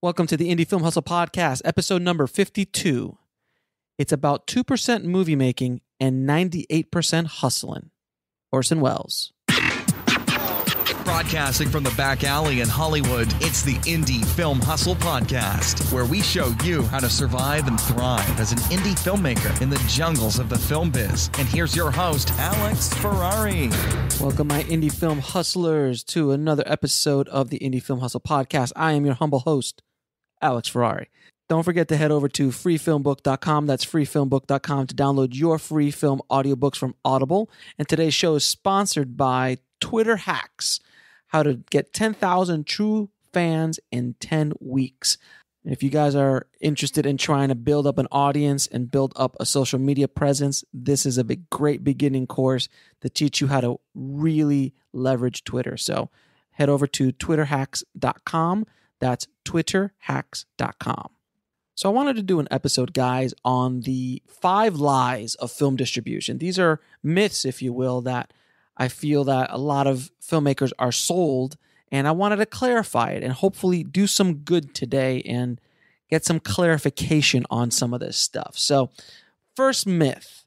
Welcome to the Indie Film Hustle Podcast, episode number 52. It's about 2% movie making and 98% hustling. Orson Welles. Broadcasting from the back alley in Hollywood, it's the Indie Film Hustle Podcast, where we show you how to survive and thrive as an indie filmmaker in the jungles of the film biz. And here's your host, Alex Ferrari. Welcome, my indie film hustlers, to another episode of the Indie Film Hustle Podcast. I am your humble host, Alex Ferrari. Don't forget to head over to freefilmbook.com. That's freefilmbook.com to download your free film audiobooks from Audible. And today's show is sponsored by Twitter Hacks how to get 10,000 true fans in 10 weeks. If you guys are interested in trying to build up an audience and build up a social media presence, this is a big, great beginning course to teach you how to really leverage Twitter. So head over to twitterhacks.com. That's twitterhacks.com. So I wanted to do an episode, guys, on the five lies of film distribution. These are myths, if you will, that I feel that a lot of filmmakers are sold, and I wanted to clarify it and hopefully do some good today and get some clarification on some of this stuff. So, first myth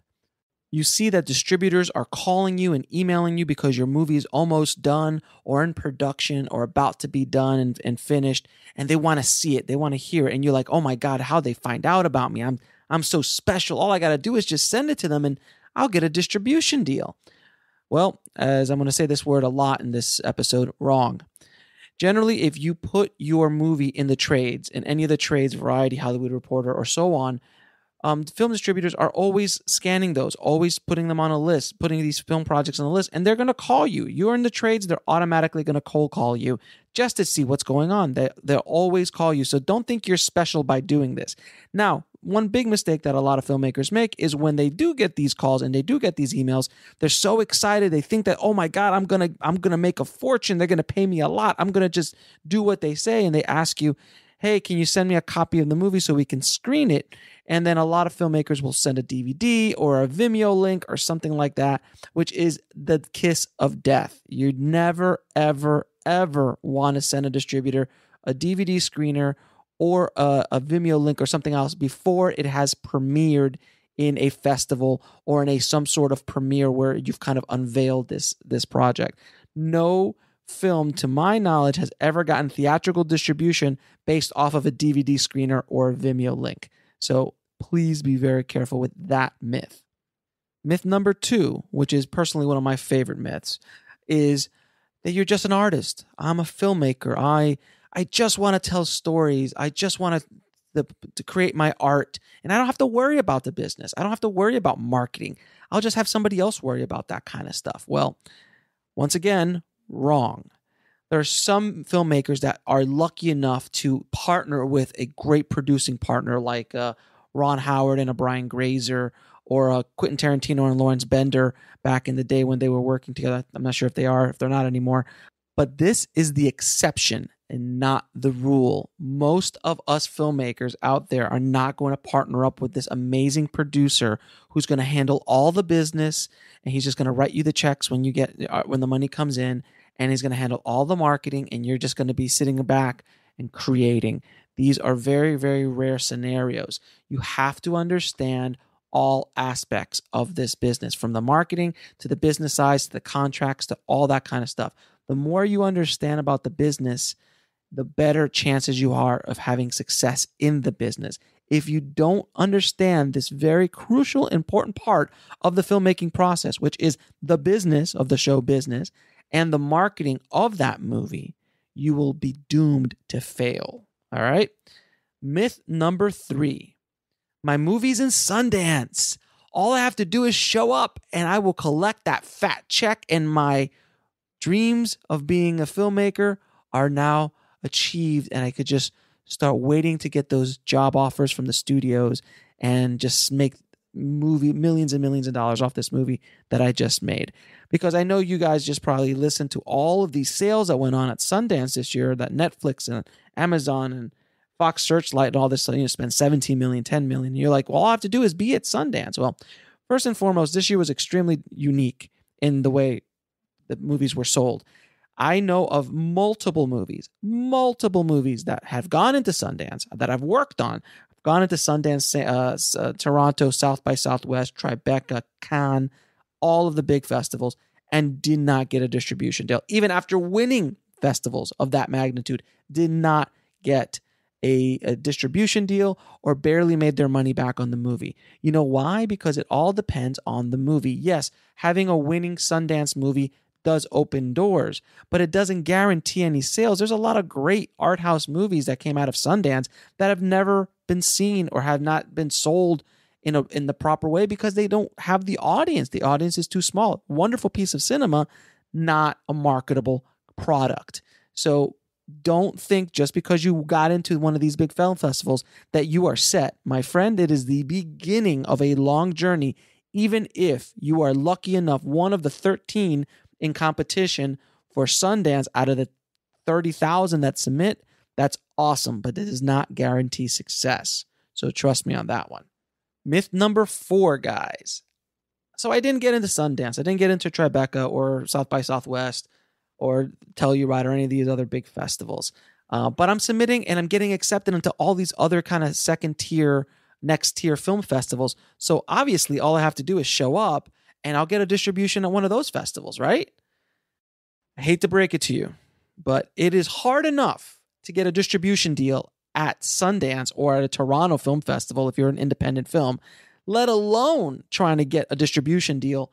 you see that distributors are calling you and emailing you because your movie is almost done or in production or about to be done and, and finished and they want to see it they want to hear it and you're like oh my god how they find out about me? I'm i'm so special. All i got to do is just send it to them and i'll get a distribution deal. Well, as I'm going to say this word a lot in this episode, wrong. Generally, if you put your movie in the trades, in any of the trades, Variety, Hollywood Reporter, or so on, um, film distributors are always scanning those, always putting them on a list, putting these film projects on the list, and they're going to call you. You're in the trades, they're automatically going to cold call you just to see what's going on. They, they'll always call you. So don't think you're special by doing this. Now, one big mistake that a lot of filmmakers make is when they do get these calls and they do get these emails, they're so excited. They think that, oh my God, I'm gonna, I'm gonna make a fortune. They're gonna pay me a lot. I'm gonna just do what they say. And they ask you, hey, can you send me a copy of the movie so we can screen it? And then a lot of filmmakers will send a DVD or a Vimeo link or something like that, which is the kiss of death. You never, ever, ever want to send a distributor a DVD screener or a, a Vimeo link or something else before it has premiered in a festival or in a some sort of premiere where you've kind of unveiled this this project. No film, to my knowledge, has ever gotten theatrical distribution based off of a DVD screener or Vimeo link. So please be very careful with that myth. Myth number two, which is personally one of my favorite myths, is that you're just an artist. I'm a filmmaker. I I just want to tell stories. I just want to the, to create my art and I don't have to worry about the business. I don't have to worry about marketing. I'll just have somebody else worry about that kind of stuff. Well, once again, wrong. There are some filmmakers that are lucky enough to partner with a great producing partner like uh, Ron Howard and a Brian Grazer or a Quentin Tarantino and Lawrence Bender back in the day when they were working together. I'm not sure if they are, if they're not anymore. But this is the exception and not the rule. Most of us filmmakers out there are not going to partner up with this amazing producer who's going to handle all the business and he's just going to write you the checks when you get uh, when the money comes in and he's going to handle all the marketing and you're just going to be sitting back and creating. These are very very rare scenarios. You have to understand all aspects of this business from the marketing to the business size to the contracts to all that kind of stuff. The more you understand about the business, the better chances you are of having success in the business. If you don't understand this very crucial, important part of the filmmaking process, which is the business of the show business and the marketing of that movie, you will be doomed to fail. All right. Myth number three my movie's in Sundance. All I have to do is show up and I will collect that fat check, and my dreams of being a filmmaker are now achieved and I could just start waiting to get those job offers from the studios and just make movie millions and millions of dollars off this movie that I just made. Because I know you guys just probably listened to all of these sales that went on at Sundance this year that Netflix and Amazon and Fox Searchlight and all this, you know, spend 17 million, 10 million. And you're like, well, all I have to do is be at Sundance. Well, first and foremost, this year was extremely unique in the way the movies were sold. I know of multiple movies, multiple movies that have gone into Sundance that I've worked on. Gone into Sundance, uh, uh, Toronto, South by Southwest, Tribeca, Cannes, all of the big festivals, and did not get a distribution deal. Even after winning festivals of that magnitude, did not get a, a, distribution deal or barely made their money back on the movie. You know why? Because it all depends on the movie. Yes, having a winning Sundance movie does open doors, but it doesn't guarantee any sales. There's a lot of great art house movies that came out of Sundance that have never been seen or have not been sold in a in the proper way because they don't have the audience. The audience is too small. Wonderful piece of cinema, not a marketable product. So don't think just because you got into one of these big film festivals that you are set. My friend, it is the beginning of a long journey even if you are lucky enough one of the 13 in competition for Sundance out of the 30,000 that submit, that's awesome, but it does not guarantee success. So trust me on that one. Myth number four, guys. So I didn't get into Sundance. I didn't get into Tribeca or South by Southwest or Telluride or any of these other big festivals. Uh, but I'm submitting and I'm getting accepted into all these other kind of second tier, next tier film festivals. So obviously, all I have to do is show up and I'll get a distribution at one of those festivals, right? I hate to break it to you, but it is hard enough to get a distribution deal at Sundance or at a Toronto Film Festival if you're an independent film, let alone trying to get a distribution deal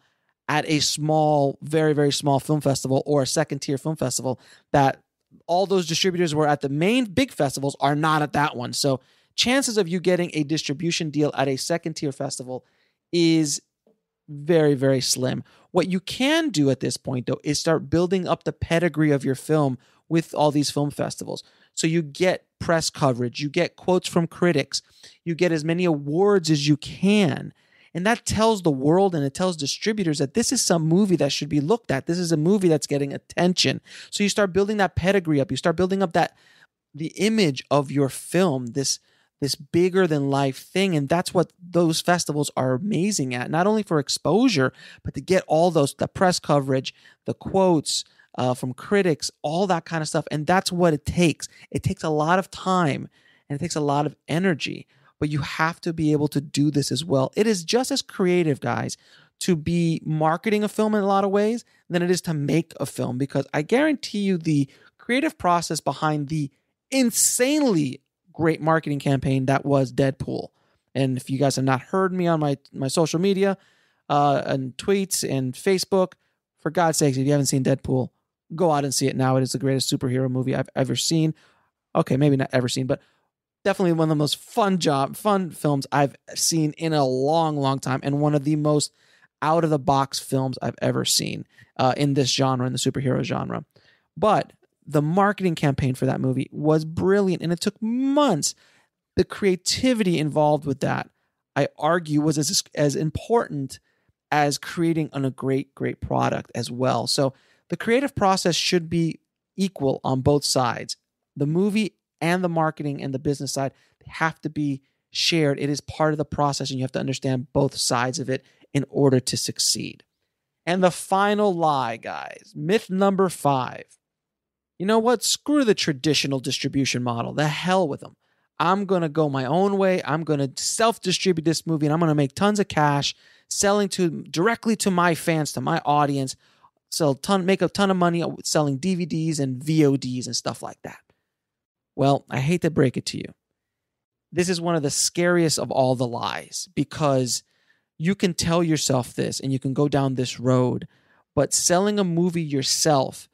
at a small, very, very small film festival or a second tier film festival that all those distributors were at the main big festivals are not at that one. So chances of you getting a distribution deal at a second tier festival is very, very slim. What you can do at this point, though, is start building up the pedigree of your film with all these film festivals. So you get press coverage, you get quotes from critics, you get as many awards as you can. And that tells the world and it tells distributors that this is some movie that should be looked at. This is a movie that's getting attention. So you start building that pedigree up. You start building up that the image of your film, this this bigger than life thing. And that's what those festivals are amazing at, not only for exposure, but to get all those, the press coverage, the quotes uh, from critics, all that kind of stuff. And that's what it takes. It takes a lot of time and it takes a lot of energy, but you have to be able to do this as well. It is just as creative, guys, to be marketing a film in a lot of ways than it is to make a film because I guarantee you the creative process behind the insanely great marketing campaign that was Deadpool. And if you guys have not heard me on my my social media uh, and tweets and Facebook, for God's sakes, if you haven't seen Deadpool, go out and see it now. It is the greatest superhero movie I've ever seen. Okay, maybe not ever seen, but definitely one of the most fun job fun films I've seen in a long, long time, and one of the most out of the box films I've ever seen uh, in this genre, in the superhero genre. But the marketing campaign for that movie was brilliant and it took months. The creativity involved with that, I argue, was as, as important as creating a great, great product as well. So the creative process should be equal on both sides. The movie and the marketing and the business side have to be shared. It is part of the process, and you have to understand both sides of it in order to succeed. And the final lie, guys, myth number five you know what? Screw the traditional distribution model. The hell with them. I'm going to go my own way. I'm going to self distribute this movie and I'm going to make tons of cash selling to directly to my fans, to my audience, sell ton make a ton of money uh, selling DVDs and VODs and stuff like that. Well, I hate to break it to you. This is one of the scariest of all the lies because you can tell yourself this and you can go down this road, but selling a movie yourself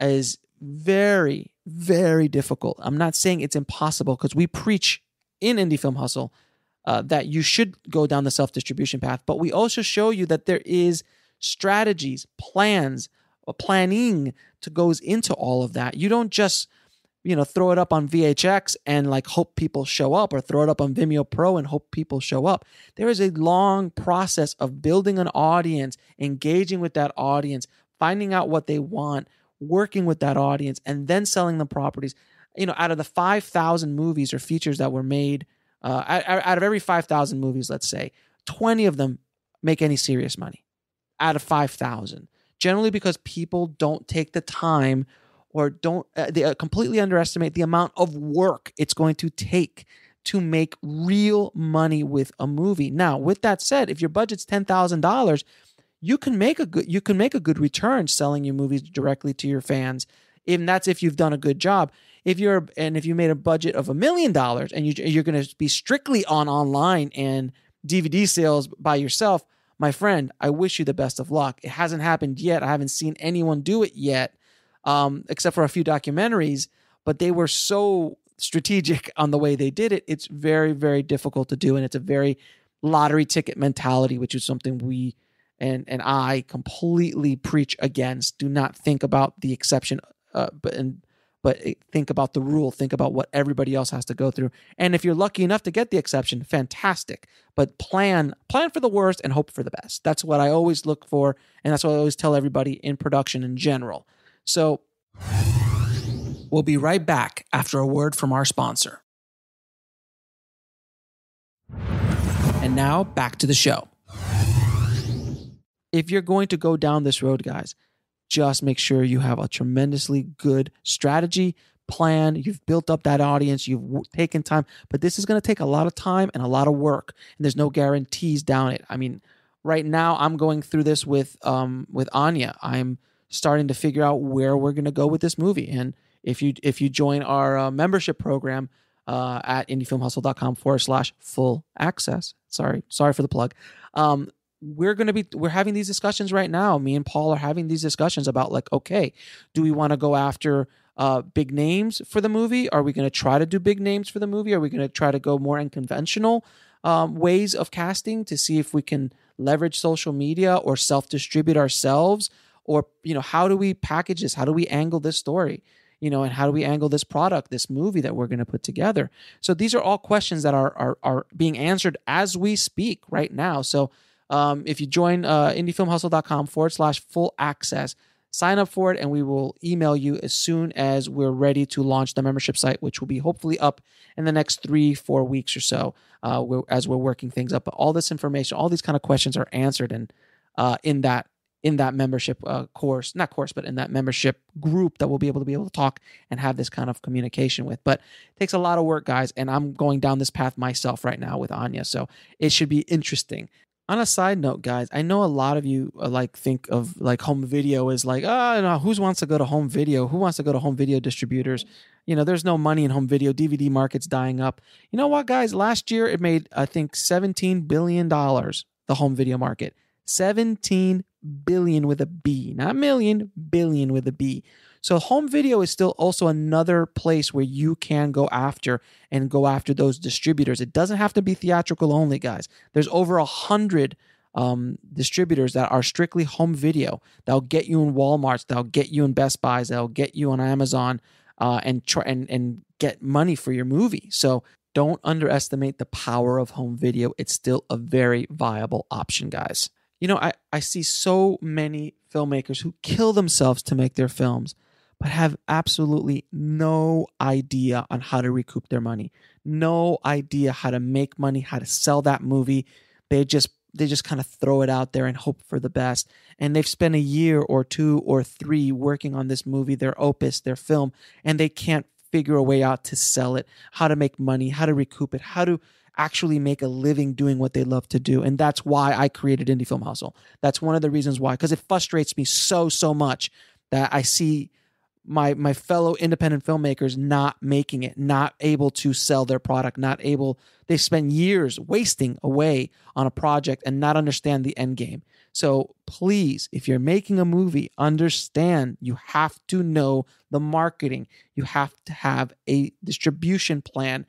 is very, very difficult. I'm not saying it's impossible because we preach in Indie Film Hustle uh, that you should go down the self distribution path, but we also show you that there is strategies, plans, uh, planning to goes into all of that. You don't just you know throw it up on VHX and like hope people show up or throw it up on Vimeo Pro and hope people show up. There is a long process of building an audience, engaging with that audience, finding out what they want, working with that audience, and then selling the properties. You know, out of the 5,000 movies or features that were made, uh, out of every 5,000 movies, let's say, 20 of them make any serious money out of 5,000. generally because people don't take the time or don't uh, they uh, completely underestimate the amount of work it's going to take to make real money with a movie. Now, with that said, if your budget's $10,000, you can make a good you can make a good return selling your movies directly to your fans. And that's if you've done a good job. If you're and if you made a budget of a million dollars and you, you're going to be strictly on online and DVD sales by yourself, my friend, I wish you the best of luck. It hasn't happened yet. I haven't seen anyone do it yet, um, except for a few documentaries. But they were so strategic on the way they did it. It's very, very difficult to do, and it's a very lottery ticket mentality, which is something we and and I completely preach against. Do not think about the exception, uh, but and but think about the rule. Think about what everybody else has to go through. And if you're lucky enough to get the exception, fantastic. But plan plan for the worst and hope for the best. That's what I always look for, and that's what I always tell everybody in production in general. So we'll be right back after a word from our sponsor. And now back to the show if you're going to go down this road, guys, just make sure you have a tremendously good strategy plan. You've built up that audience, you've w- taken time, but this is going to take a lot of time and a lot of work, and there's no guarantees down it. I mean, right now I'm going through this with um with Anya. I'm starting to figure out where we're going to go with this movie, and if you if you join our uh, membership program uh, at indiefilmhustle.com forward slash full access. Sorry, sorry for the plug. Um, we're going to be we're having these discussions right now. Me and paul are having these discussions about like okay do we want to go after uh, big names for the movie? Are we going to try to do big names for the movie? Are we going to try to go more unconventional um, ways of casting to see if we can leverage social media or self-distribute ourselves? Or you know how do we package this? How do we angle this story? You know and how do we angle this product this movie that we're going to put together? So these are all questions that are, are are being answered as we speak right now. So um, if you join uh, indiefilmhustle.com forward slash full access, sign up for it and we will email you as soon as we're ready to launch the membership site, which will be hopefully up in the next three, four weeks or so uh, we're, as we're working things up. But all this information, all these kind of questions are answered in, uh, in that in that membership uh, course, not course, but in that membership group that we'll be able to be able to talk and have this kind of communication with. But it takes a lot of work, guys, and I'm going down this path myself right now with Anya, so it should be interesting on a side note guys i know a lot of you uh, like think of like home video is like oh no who wants to go to home video? Who wants to go to home video distributors? You know there's no money in home video. Dvd market's dying up. You know what guys? Last year it made i think 17 billion dollars the home video market. 17 billion with a b not million billion with a b so home video is still also another place where you can go after and go after those distributors. It doesn't have to be theatrical only, guys. There's over a hundred um, distributors that are strictly home video. That'll get you in Walmart's. That'll get you in Best Buys. That'll get you on Amazon uh, and try and and get money for your movie. So don't underestimate the power of home video. It's still a very viable option, guys. You know, I, I see so many filmmakers who kill themselves to make their films but have absolutely no idea on how to recoup their money, no idea how to make money, how to sell that movie. They just they just kind of throw it out there and hope for the best. And they've spent a year or two or three working on this movie, their opus, their film, and they can't figure a way out to sell it, how to make money, how to recoup it, how to actually make a living doing what they love to do. And that's why I created Indie Film Hustle. That's one of the reasons why, because it frustrates me so, so much that I see my my fellow independent filmmakers not making it, not able to sell their product, not able they spend years wasting away on a project and not understand the end game. So please, if you're making a movie, understand you have to know the marketing. You have to have a distribution plan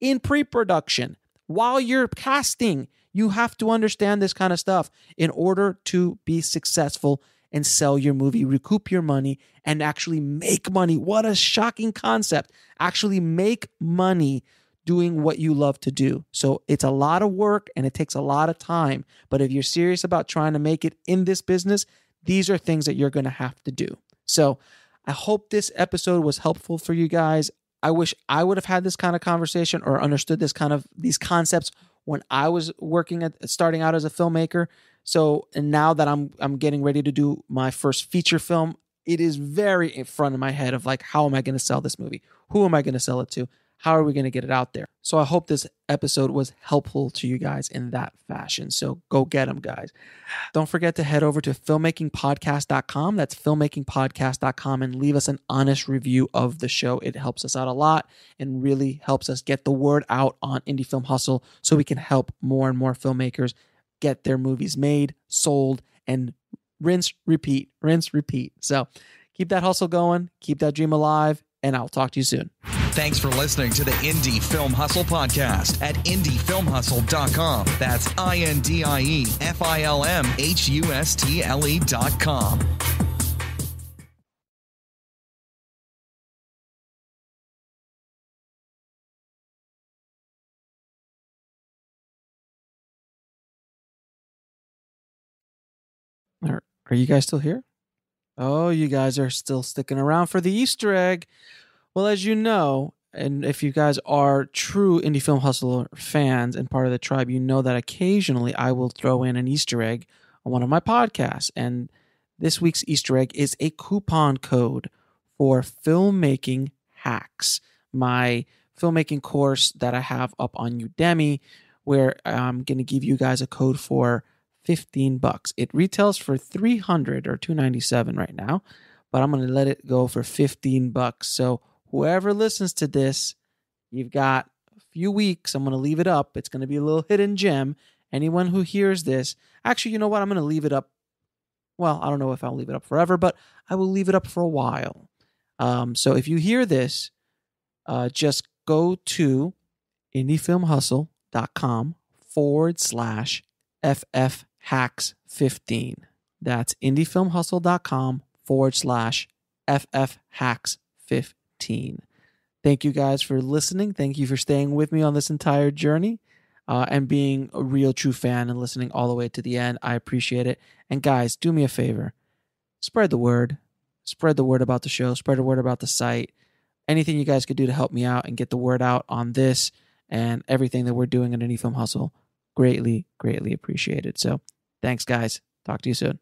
in pre-production while you're casting. You have to understand this kind of stuff in order to be successful and sell your movie, recoup your money, and actually make money. What a shocking concept. Actually make money doing what you love to do. So it's a lot of work and it takes a lot of time. But if you're serious about trying to make it in this business, these are things that you're going to have to do. So I hope this episode was helpful for you guys. I wish I would have had this kind of conversation or understood this kind of these concepts when I was working at starting out as a filmmaker. So, and now that I'm I'm getting ready to do my first feature film, it is very in front of my head of like, how am I going to sell this movie? Who am I going to sell it to? How are we going to get it out there? So I hope this episode was helpful to you guys in that fashion. So go get them, guys. Don't forget to head over to filmmakingpodcast.com. That's filmmakingpodcast.com and leave us an honest review of the show. It helps us out a lot and really helps us get the word out on Indie Film Hustle so we can help more and more filmmakers get their movies made, sold, and rinse, repeat, rinse, repeat. So keep that hustle going, keep that dream alive, and I'll talk to you soon. Thanks for listening to the Indie Film Hustle podcast at indiefilmhustle.com. That's I N D I E F I L M H U S T L E.com. Are, are you guys still here? Oh, you guys are still sticking around for the Easter egg. Well, as you know, and if you guys are true Indie Film Hustler fans and part of the tribe, you know that occasionally I will throw in an Easter egg on one of my podcasts. And this week's Easter egg is a coupon code for filmmaking hacks, my filmmaking course that I have up on Udemy, where I'm going to give you guys a code for 15 bucks. It retails for 300 or 297 right now, but I'm going to let it go for 15 bucks. So whoever listens to this, you've got a few weeks. I'm going to leave it up. It's going to be a little hidden gem. Anyone who hears this, actually, you know what? I'm going to leave it up. Well, I don't know if I'll leave it up forever, but I will leave it up for a while. Um, so if you hear this, uh, just go to indiefilmhustle.com forward slash FF hacks 15. That's indiefilmhustle.com forward slash FF hacks 15. Thank you guys for listening. Thank you for staying with me on this entire journey uh, and being a real true fan and listening all the way to the end. I appreciate it. And guys, do me a favor spread the word. Spread the word about the show, spread the word about the site. Anything you guys could do to help me out and get the word out on this and everything that we're doing at Indie Film Hustle, greatly, greatly appreciated. So thanks, guys. Talk to you soon.